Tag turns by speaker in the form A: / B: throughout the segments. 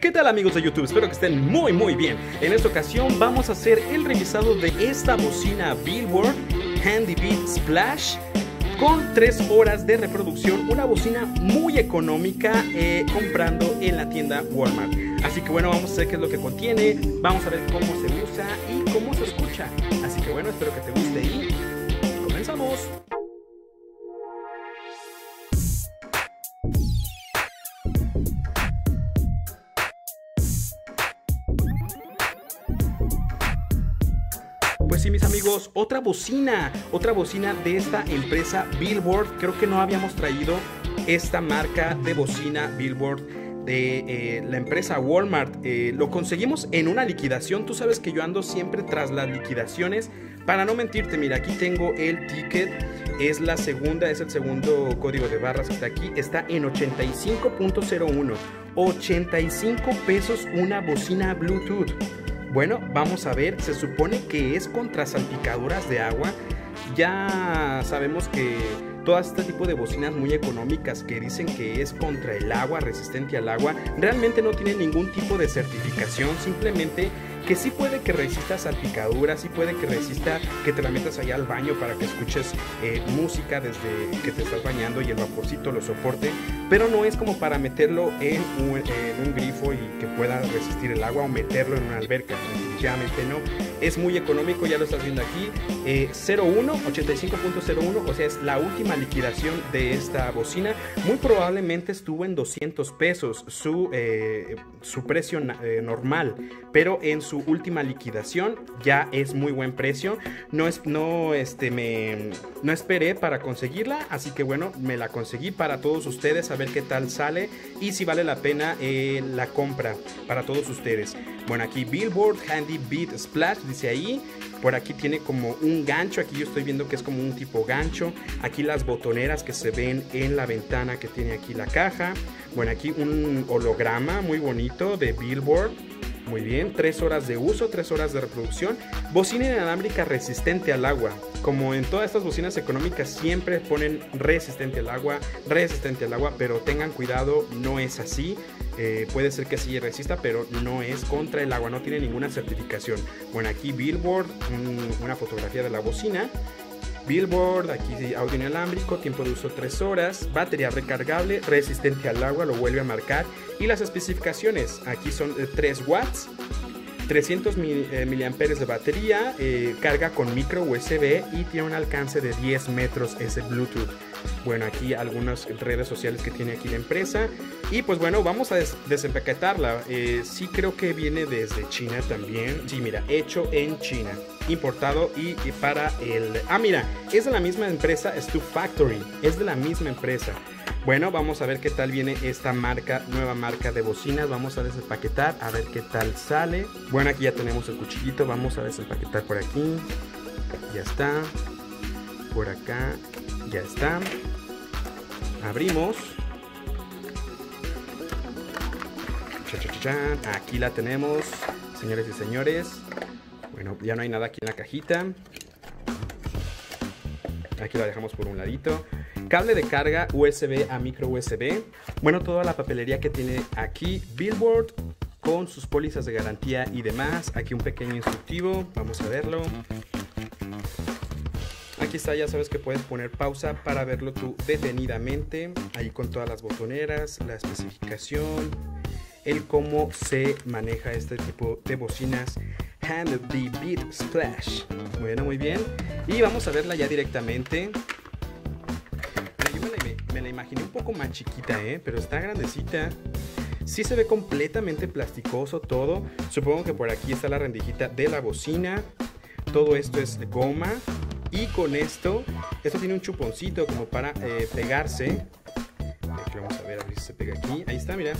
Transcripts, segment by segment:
A: ¿Qué tal amigos de YouTube? Espero que estén muy muy bien. En esta ocasión vamos a hacer el revisado de esta bocina Billboard Handy Beat Splash con 3 horas de reproducción, una bocina muy económica eh, comprando en la tienda Walmart. Así que bueno, vamos a ver qué es lo que contiene, vamos a ver cómo se usa y cómo se escucha. Así que bueno, espero que te guste y comenzamos. Sí, mis amigos, otra bocina, otra bocina de esta empresa Billboard. Creo que no habíamos traído esta marca de bocina Billboard de eh, la empresa Walmart. Eh, lo conseguimos en una liquidación. Tú sabes que yo ando siempre tras las liquidaciones. Para no mentirte, mira, aquí tengo el ticket. Es la segunda, es el segundo código de barras que está aquí. Está en 85.01. 85 pesos una bocina Bluetooth. Bueno, vamos a ver, se supone que es contra salpicaduras de agua. Ya sabemos que todo este tipo de bocinas muy económicas que dicen que es contra el agua, resistente al agua, realmente no tienen ningún tipo de certificación, simplemente que sí puede que resista salpicaduras, sí puede que resista que te la metas allá al baño para que escuches eh, música desde que te estás bañando y el vaporcito lo soporte, pero no es como para meterlo en un, en un grifo y que pueda resistir el agua o meterlo en una alberca, definitivamente no. Es muy económico, ya lo estás viendo aquí, eh, 01, 85.01, o sea, es la última liquidación de esta bocina. Muy probablemente estuvo en 200 pesos su, eh, su precio eh, normal, pero en su última liquidación ya es muy buen precio. No, es, no, este, me, no esperé para conseguirla, así que bueno, me la conseguí para todos ustedes, a ver qué tal sale y si vale la pena eh, la compra para todos ustedes. Bueno, aquí Billboard Handy Beat Splash, dice ahí. Por aquí tiene como un gancho, aquí yo estoy viendo que es como un tipo gancho. Aquí las botoneras que se ven en la ventana que tiene aquí la caja. Bueno, aquí un holograma muy bonito de Billboard. Muy bien, 3 horas de uso, 3 horas de reproducción. Bocina inalámbrica resistente al agua. Como en todas estas bocinas económicas siempre ponen resistente al agua, resistente al agua, pero tengan cuidado, no es así. Eh, puede ser que sí resista, pero no es contra el agua, no tiene ninguna certificación. Bueno, aquí Billboard, un, una fotografía de la bocina. Billboard, aquí audio inalámbrico, tiempo de uso 3 horas, batería recargable, resistente al agua, lo vuelve a marcar. Y las especificaciones, aquí son 3 watts, 300 mil, eh, miliamperes de batería, eh, carga con micro USB y tiene un alcance de 10 metros ese Bluetooth. Bueno, aquí algunas redes sociales que tiene aquí la empresa. Y pues bueno, vamos a des desempaquetarla. Eh, sí creo que viene desde China también. Sí, mira, hecho en China. Importado y, y para el... Ah, mira, es de la misma empresa Stu Factory. Es de la misma empresa. Bueno, vamos a ver qué tal viene esta marca, nueva marca de bocinas. Vamos a desempaquetar, a ver qué tal sale. Bueno, aquí ya tenemos el cuchillito. Vamos a desempaquetar por aquí. Ya está. Por acá. Ya está. Abrimos. Aquí la tenemos, señores y señores. Bueno, ya no hay nada aquí en la cajita. Aquí la dejamos por un ladito. Cable de carga USB a micro USB. Bueno, toda la papelería que tiene aquí Billboard con sus pólizas de garantía y demás. Aquí un pequeño instructivo. Vamos a verlo. Aquí está, ya sabes que puedes poner pausa para verlo tú detenidamente. Ahí con todas las botoneras, la especificación, el cómo se maneja este tipo de bocinas. Hand the Beat Splash. Bueno, muy bien. Y vamos a verla ya directamente. Imaginé un poco más chiquita, ¿eh? pero está grandecita. Sí se ve completamente plasticoso todo. Supongo que por aquí está la rendijita de la bocina. Todo esto es goma. Y con esto, esto tiene un chuponcito como para eh, pegarse. Aquí vamos a ver, a ver si se pega aquí. Ahí está, mira.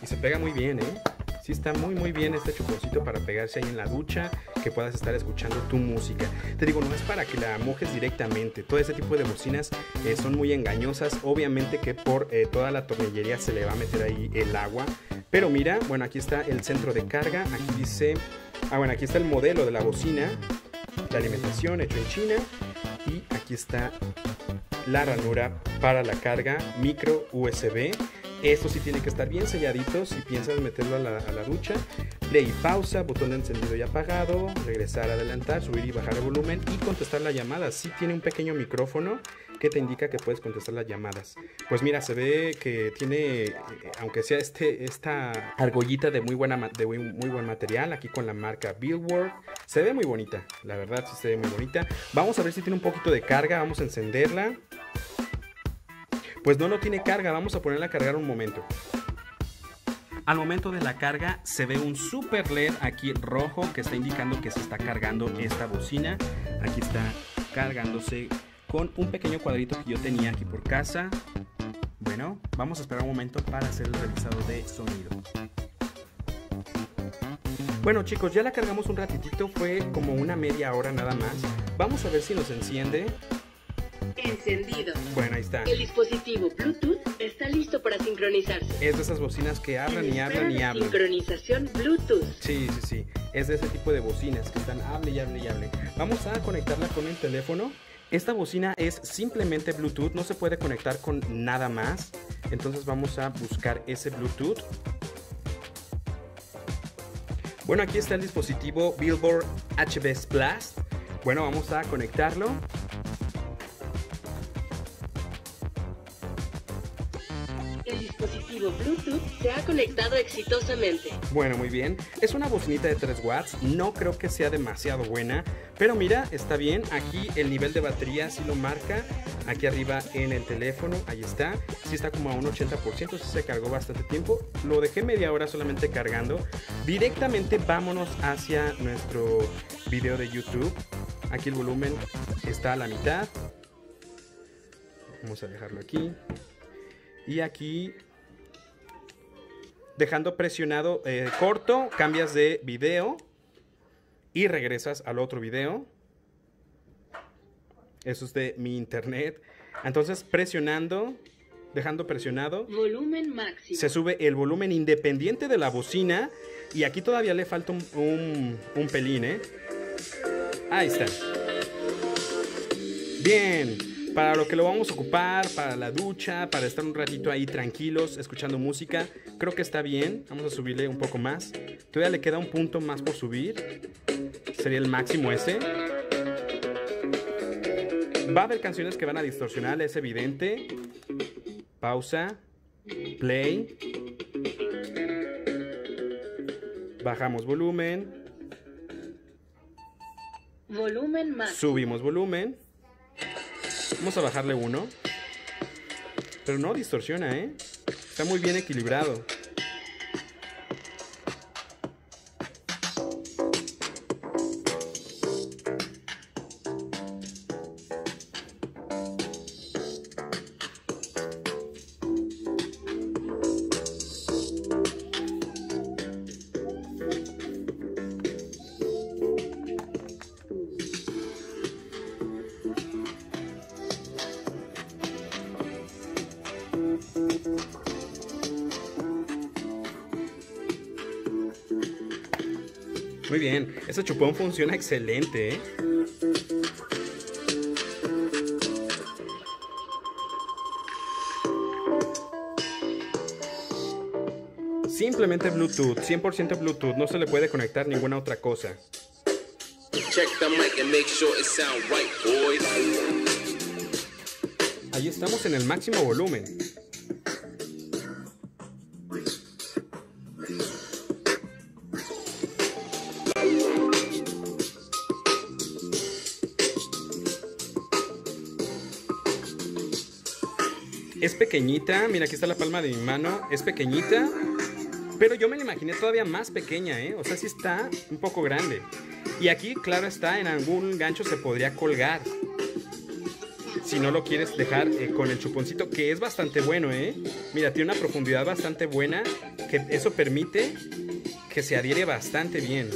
A: Y se pega muy bien, ¿eh? Sí está muy muy bien este chuponcito para pegarse ahí en la ducha, que puedas estar escuchando tu música. Te digo, no es para que la mojes directamente. Todo ese tipo de bocinas eh, son muy engañosas. Obviamente que por eh, toda la tornillería se le va a meter ahí el agua. Pero mira, bueno, aquí está el centro de carga. Aquí dice... Ah, bueno, aquí está el modelo de la bocina. La alimentación hecho en China. Y aquí está la ranura para la carga micro USB. Esto sí tiene que estar bien selladito si piensas meterlo a la, a la ducha. Play y pausa, botón de encendido y apagado, regresar, adelantar, subir y bajar el volumen y contestar la llamada. Sí tiene un pequeño micrófono que te indica que puedes contestar las llamadas. Pues mira, se ve que tiene, eh, aunque sea este, esta argollita de muy, buena, de muy, muy buen material, aquí con la marca Billboard, se ve muy bonita, la verdad sí se ve muy bonita. Vamos a ver si tiene un poquito de carga, vamos a encenderla. Pues no, no tiene carga, vamos a ponerla a cargar un momento. Al momento de la carga se ve un super LED aquí rojo que está indicando que se está cargando esta bocina. Aquí está cargándose con un pequeño cuadrito que yo tenía aquí por casa. Bueno, vamos a esperar un momento para hacer el revisado de sonido. Bueno chicos, ya la cargamos un ratitito, fue como una media hora nada más. Vamos a ver si nos enciende.
B: Encendido.
A: Bueno, ahí está.
B: El dispositivo Bluetooth está listo para sincronizarse.
A: Es de esas bocinas que hablan y hablan y hablan.
B: Sincronización Bluetooth.
A: Sí, sí, sí. Es de ese tipo de bocinas que están hable y hable y hable. Vamos a conectarla con el teléfono. Esta bocina es simplemente Bluetooth, no se puede conectar con nada más. Entonces vamos a buscar ese Bluetooth. Bueno, aquí está el dispositivo Billboard HBS Plus. Bueno, vamos a conectarlo.
B: El dispositivo Bluetooth se ha conectado exitosamente.
A: Bueno, muy bien. Es una bocinita de 3 watts. No creo que sea demasiado buena. Pero mira, está bien. Aquí el nivel de batería sí lo marca. Aquí arriba en el teléfono. Ahí está. Sí está como a un 80%. Sí se cargó bastante tiempo. Lo dejé media hora solamente cargando. Directamente vámonos hacia nuestro video de YouTube. Aquí el volumen está a la mitad. Vamos a dejarlo aquí. Y aquí, dejando presionado eh, corto, cambias de video y regresas al otro video. Eso es de mi internet. Entonces, presionando, dejando presionado,
B: Volumen máximo.
A: se sube el volumen independiente de la bocina. Y aquí todavía le falta un, un, un pelín, ¿eh? Ahí está. Bien. Para lo que lo vamos a ocupar, para la ducha, para estar un ratito ahí tranquilos, escuchando música, creo que está bien. Vamos a subirle un poco más. Todavía le queda un punto más por subir. Sería el máximo ese. Va a haber canciones que van a distorsionar, es evidente. Pausa. Play. Bajamos volumen.
B: Volumen máximo.
A: Subimos volumen. Vamos a bajarle uno. Pero no distorsiona, ¿eh? Está muy bien equilibrado. Muy bien, ese chupón funciona excelente, ¿eh? Simplemente Bluetooth, 100% Bluetooth, no se le puede conectar ninguna otra cosa. Ahí estamos en el máximo volumen. Es pequeñita, mira aquí está la palma de mi mano, es pequeñita, pero yo me la imaginé todavía más pequeña, ¿eh? O sea, sí está un poco grande. Y aquí, claro está, en algún gancho se podría colgar. Si no lo quieres dejar eh, con el chuponcito, que es bastante bueno, ¿eh? Mira, tiene una profundidad bastante buena, que eso permite que se adhiere bastante bien.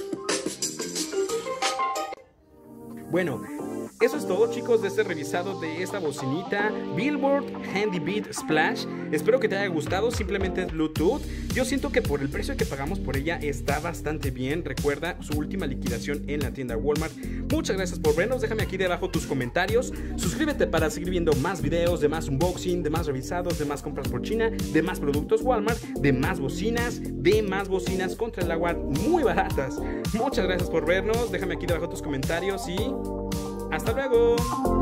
A: Bueno, Eso es todo chicos de este revisado de esta bocinita Billboard Handy Beat Splash. Espero que te haya gustado, simplemente es Bluetooth. Yo siento que por el precio que pagamos por ella está bastante bien. Recuerda su última liquidación en la tienda Walmart. Muchas gracias por vernos, déjame aquí debajo tus comentarios. Suscríbete para seguir viendo más videos de más unboxing, de más revisados, de más compras por China, de más productos Walmart, de más bocinas, de más bocinas contra el agua muy baratas. Muchas gracias por vernos, déjame aquí debajo tus comentarios y hasta luego.